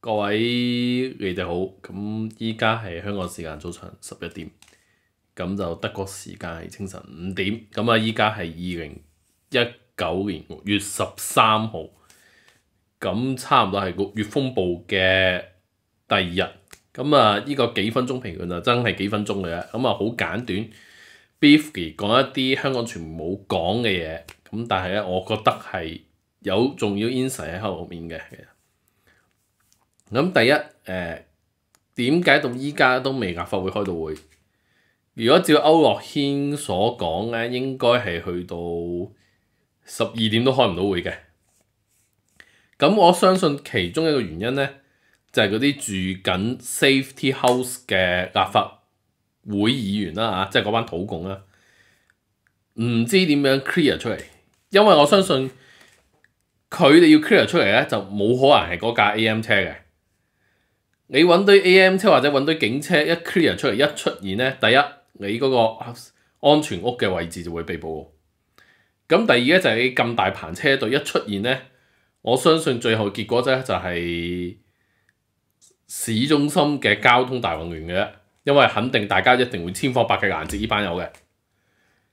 各位你哋好，咁依家係香港時間早上十一點，咁就德國時間係清晨五點，咁啊依家係二零一九年六月十三號，咁差唔多係六月風暴嘅第二日，咁啊呢個幾分鐘評論就真係幾分鐘嘅啫，咁啊好簡短，Beefy 講一啲香港傳媒冇講嘅嘢，咁但係咧我覺得係有重要 insight 喺後面嘅。咁第一，誒點解到依家都未立法會開到會？如果照歐樂軒所講咧，應該係去到十二點都開唔到會嘅。咁我相信其中一個原因咧，就係嗰啲住緊 Safety House 嘅立法會議員啦嚇，即係嗰班土共啦，唔知點樣 clear 出嚟，因為我相信佢哋要 clear 出嚟咧，就冇可能係嗰架 AM 車嘅。你揾堆 A.M. 車或者揾堆警車一 clear 出嚟一出現咧，第一你嗰個安全屋嘅位置就會被捕。咁第二咧就係你咁大棚車隊一出現咧，我相信最後結果咧就係市中心嘅交通大混亂嘅，因為肯定大家一定會千方百計攔截呢班友嘅。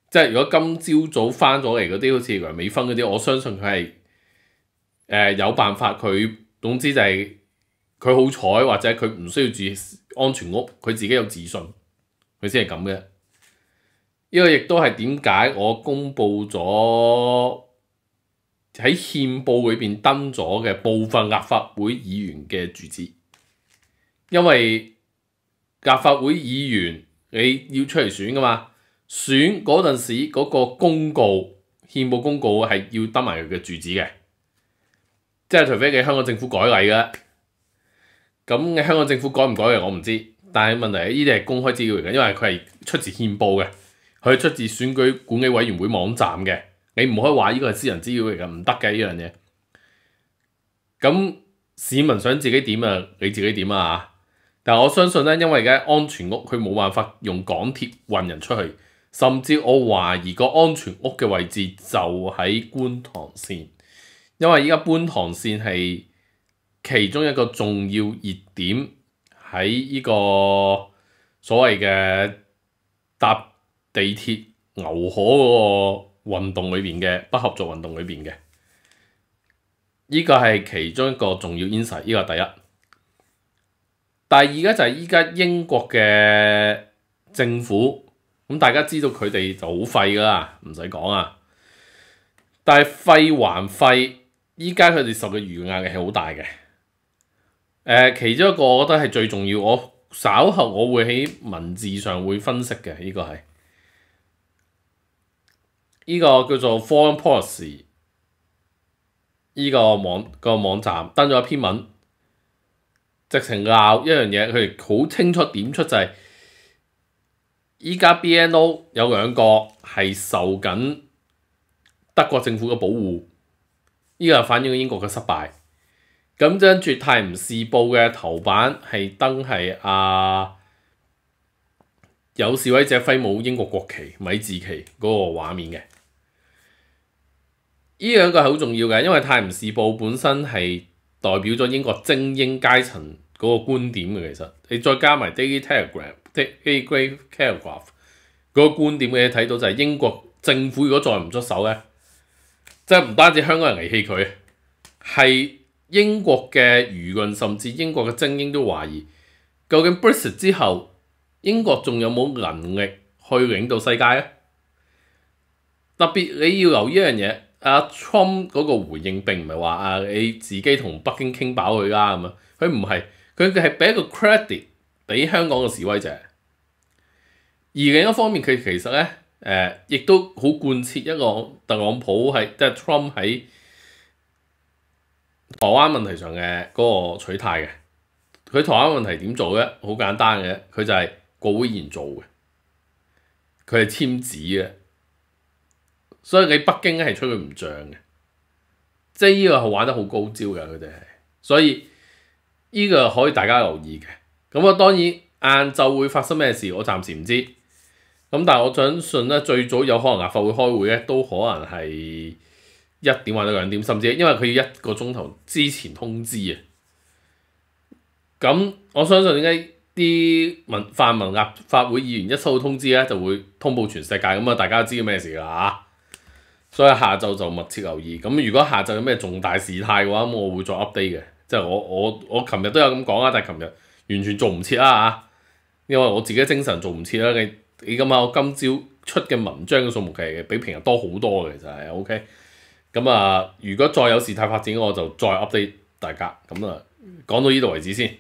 即係如果今朝早翻咗嚟嗰啲好似梁美芬嗰啲，我相信佢係誒有辦法，佢總之就係、佢好彩，或者佢唔需要住安全屋，佢自己有自信，佢先係咁嘅。呢個亦都係點解我公布咗喺憲報裏邊登咗嘅部分立法會議員嘅住址，因為立法會議員你要出嚟選噶嘛，選嗰陣時嗰個公告憲報公告係要登埋佢嘅住址嘅，即係除非你香港政府改例嘅。咁香港政府改唔改嘅我唔知，但係問題呢啲係公開資料嚟嘅，因為佢係出自憲報嘅，佢出自選舉管理委員會網站嘅，你唔可以話呢個係私人資料嚟嘅，唔得嘅呢樣嘢。咁市民想自己點啊，你自己點啊，但係我相信咧，因為而家安全屋佢冇辦法用港鐵運人出去，甚至我懷疑個安全屋嘅位置就喺觀塘線，因為依家觀塘線係。其中一個重要熱點喺呢個所謂嘅搭地鐵牛河嗰個運動裏邊嘅不合作運動裏邊嘅，呢個係其中一個重要 insight，呢個係第一。第二咧就係依家英國嘅政府，咁大家知道佢哋就好廢㗎啦，唔使講啊。但係廢還廢，依家佢哋受嘅輿論壓係好大嘅。其中一個我覺得係最重要，我稍後我會喺文字上會分析嘅，呢、個係呢、個叫做 Foreign Policy 呢個網、個網站登咗一篇文，直情鬧一樣嘢，佢哋好清楚點出就係依家 BNO 有兩個係受緊德國政府嘅保護，呢、個係反映英國嘅失敗。咁跟住《泰晤士報》嘅頭版係登係啊有示威者揮舞英國國旗米字旗嗰個畫面嘅，呢兩個係好重要嘅，因為《泰晤士報》本身係代表咗英國精英階層嗰個觀點嘅。其實你再加埋《Daily Telegraph》《Daily Telegraph》嗰個觀點嘅，睇到就係英國政府如果再唔出手咧，即係唔單止香港人離棄佢，係。英國嘅輿論甚至英國嘅精英都懷疑，究竟 Brexit 之後英國仲有冇能力去領導世界咧？特別你要留意一樣嘢，阿 Trump 嗰個回應並唔係話啊你自己同北京傾飽佢啦咁啊，佢唔係，佢係俾一個 credit 俾香港嘅示威者。而另一方面，佢其實咧誒，亦、都好貫徹一個特朗普係即係 Trump 喺。台灣問題上嘅嗰個取態嘅，佢台灣問題點做咧？好簡單嘅，佢就係國會議員做嘅，佢係簽字嘅，所以你北京咧係吹佢唔脹嘅，即係呢個係玩得好高招嘅，佢哋係，所以呢個可以大家留意嘅。咁啊，當然晏晝會發生咩事，我暫時唔知。咁但係我相信咧，最早有可能立法會開會咧，都可能係。一點或者兩點，甚至因為佢要一個鐘頭之前通知啊，咁我相信點解啲民泛民立法會議員一收到通知咧，就會通報全世界，咁啊大家知咩事啦嚇。所以下晝就密切留意。咁如果下晝有咩重大事態嘅話，咁我會再 update 嘅。即係我我我琴日都有咁講啊，但係琴日完全做唔切啦嚇，因為我自己精神做唔切啦。你你咁啊，我今朝出嘅文章嘅數目其實比平日多好多嘅，其實係 OK。咁啊，如果再有事态发展，我就再 update 大家。咁啊，讲到呢度为止先。